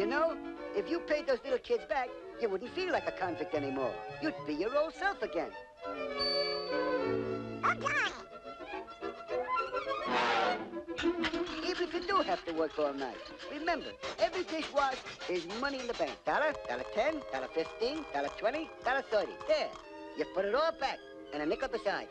You know, If you paid those little kids back, you wouldn't feel like a convict anymore. You'd be your old self again. Okay. Even if you do have to work all night. Remember, every dishwash is money in the bank. Dollar, dollar ten, dollar fifteen, dollar twenty, dollar thirty. There. You put it all back, and a nickel besides.